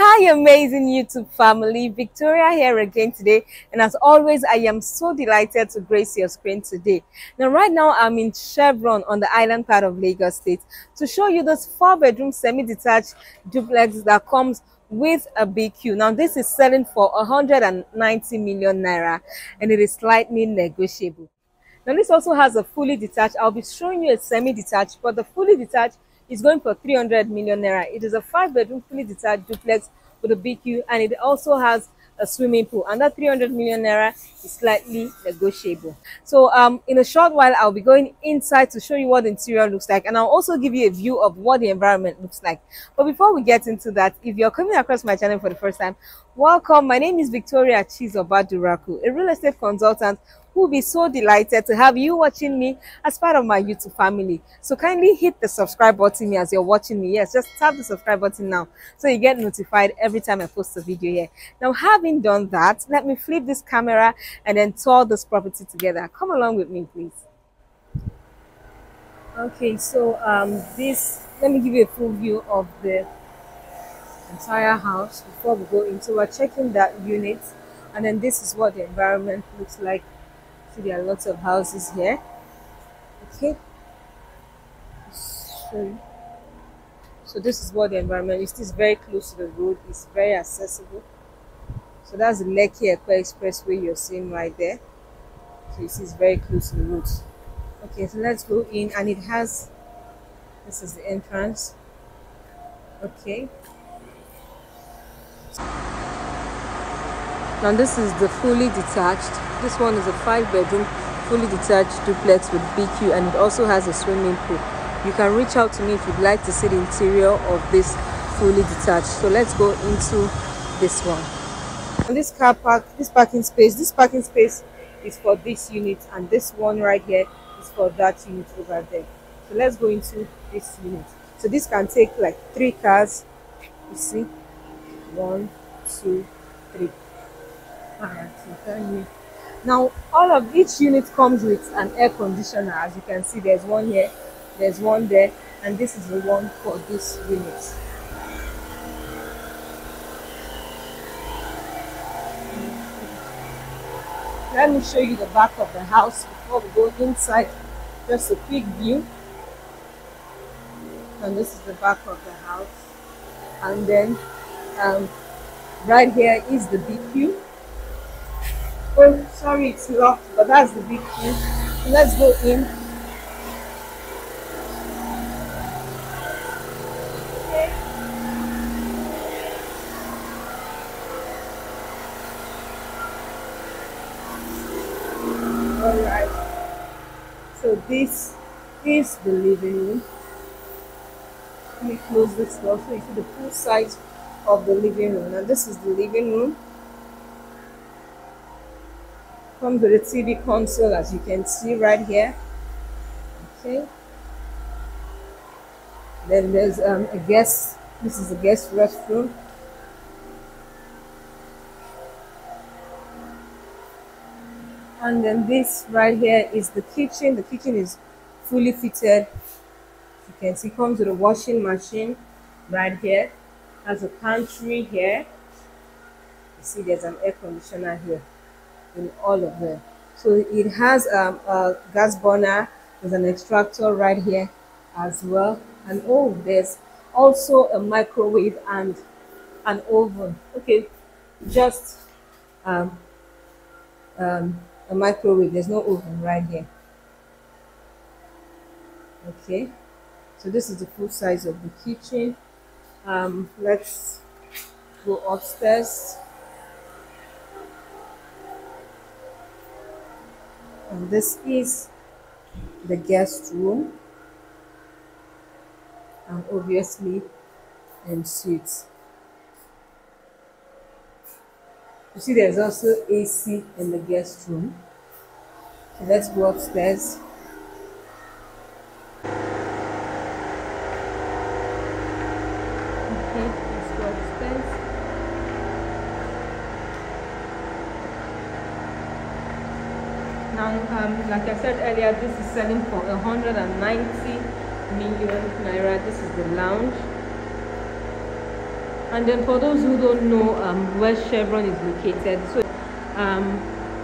Hi, amazing YouTube family. Victoria here again today. And as always, I am so delighted to grace your screen today. Now, right now, I'm in Chevron on the island part of Lagos State to show you this four bedroom semi-detached duplex that comes with a BQ. Now, this is selling for 190 million naira and it is slightly negotiable. Now, this also has a fully detached. I'll be showing you a semi-detached, but the fully detached is going for 300 million naira. It is a five bedroom fully detached duplex with a BQ and it also has a swimming pool. And that 300 million naira is slightly negotiable. So um in a short while i'll be going inside to show you what the interior looks like and i'll also give you a view of what the environment looks like. But before we get into that if you're coming across my channel for the first time welcome. My name is victoria chizobaduraku a real estate consultant will be so delighted to have you watching me as part of my YouTube family. So kindly hit the subscribe button as you're watching me. Yes, just tap the subscribe button now so you get notified every time I post a video here. Now, having done that, let me flip this camera and then tour this property together. Come along with me, please. Okay, so um, this, let me give you a full view of the entire house before we go into, we're checking that unit and then this is what the environment looks like See, there are lots of houses here. Okay. So, so this is what the environment is. This very close to the road. It's very accessible. So that's the Lekki Epe Expressway you're seeing right there. So this is very close to the road. Okay, so let's go in and it has, this is the entrance. Okay. Now this is the fully detached. This one is a five bedroom fully detached duplex with BQ and it also has a swimming pool. You can reach out to me if you'd like to see the interior of this fully detached. So let's go into this one. And this car park, this parking space, this parking space is for this unit and this one right here is for that unit over there. So let's go into this unit. So this can take like three cars. You see, one, two, three Now, all of each unit comes with an air conditioner. As you can see, there's one here, there's one there, and this is the one for this unit. Let me show you the back of the house before we go inside. Just a quick view. And this is the back of the house. And then um, right here is the BQ Oh, sorry, it's locked, but that's the big thing. let's go in. Okay. Alright. So this is the living room. Let me close this door so you see the full size of the living room. Now this is the living room comes with a TV console as you can see right here. Okay. Then there's um, a guest this is a guest restroom. And then this right here is the kitchen. The kitchen is fully fitted. You can see comes with a washing machine right here. Has a pantry here. You see there's an air conditioner here in all of them. So it has um, a gas burner, there's an extractor right here as well. And oh, there's also a microwave and an oven. Okay, just um, um, a microwave, there's no oven right here. Okay, so this is the full size of the kitchen. Um, let's go upstairs. And this is the guest room. And obviously and suites. You see there's also AC in the guest room. So let's go upstairs Now, um, like I said earlier, this is selling for 190 million naira. This is the lounge. and then for those who don't know um, where chevron is located so um,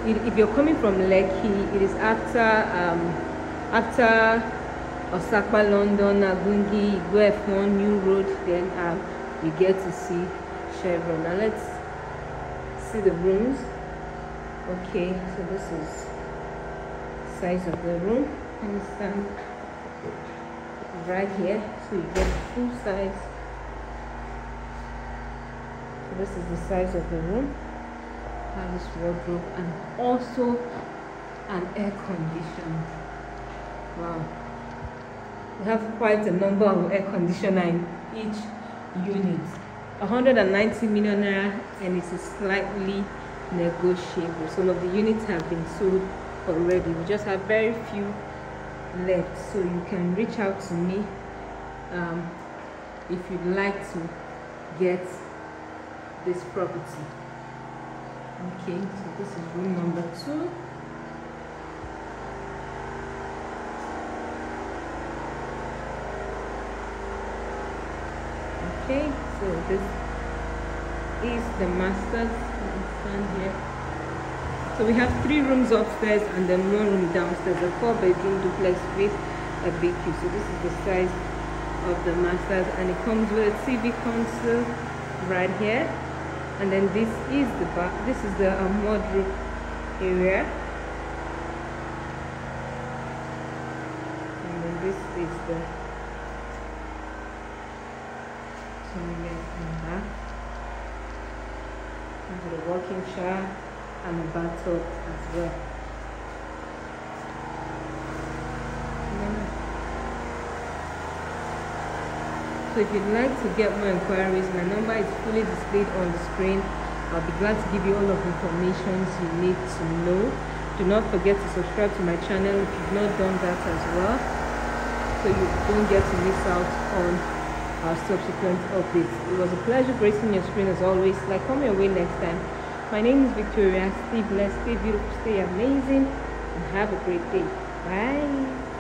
if you're coming from Lekki, it is after um, after Osapa, London, Agungi, you go F1 New Road, then um, you get to see Chevron. Now let's see the rooms. Okay, so this is size of the room. And stand um, right here, so you get full size. So this is the size of the room. Have this wardrobe and also an air conditioner. Wow. We have quite a number of air conditioner in each unit. 190 million naira and it is slightly negotiable. Some of the units have been sold already. We just have very few left. So you can reach out to me um, if you'd like to get this property. Okay, so this is room number two. okay so this is the master's stand here so we have three rooms upstairs and then one room downstairs. A four bedroom duplex with a BQ so this is the size of the masters. And it comes with a TV console right here. And then this is the back this is the um, wardrobe area. And then this is the toilet and bath into the walking shower and a bathtub as well so if you'd like to get more inquiries my number is fully displayed on the screen i'll be glad to give you all of the information you need to know do not forget to subscribe to my channel if you've not done that as well so you don't get to miss out on our subsequent updates. It was a pleasure gracing your screen as always. Like, come your way next time. My name is Victoria. Stay blessed, stay beautiful, stay amazing, and have a great day. Bye.